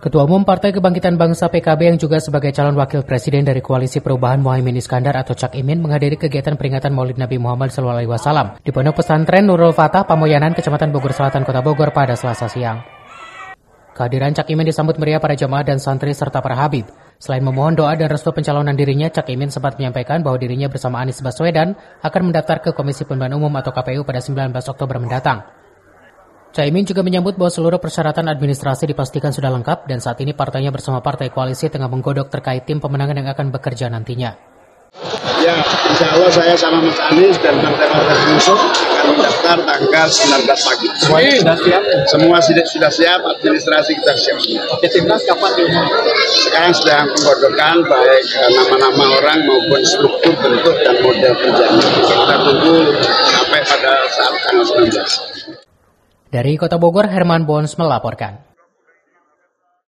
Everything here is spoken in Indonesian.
Ketua Umum Partai Kebangkitan Bangsa PKB yang juga sebagai calon wakil presiden dari Koalisi Perubahan Muhaimin Iskandar atau Cak Imin menghadiri kegiatan peringatan Maulid Nabi Muhammad SAW di Pondok Pesantren Nurul Fatah, Pamoyanan, Kecamatan Bogor Selatan, Kota Bogor pada Selasa siang. Kehadiran Cak Imin disambut meriah para jemaah dan santri serta para habib. Selain memohon doa dan restu pencalonan dirinya, Cak Imin sempat menyampaikan bahwa dirinya bersama Anies Baswedan akan mendaftar ke Komisi Pemilihan Umum atau KPU pada 19 Oktober mendatang. Caimin juga menyambut bahwa seluruh persyaratan administrasi dipastikan sudah lengkap dan saat ini partainya bersama partai koalisi tengah menggodok terkait tim pemenangan yang akan bekerja nantinya. Ya, insya Allah saya sama Mas Anies dan partai-partai pengusung akan mendaftar tanggal 19 pagi. Semuanya sudah siap? Semua sudah, sudah siap, administrasi kita siap semua. Oke, timnas kapan diumumkan? Sekarang sedang penggodokan baik eh, nama-nama orang maupun struktur bentuk dan model kerjanya. Kita tunggu sampai pada saat tanggal 19. Dari Kota Bogor, Herman Bons melaporkan.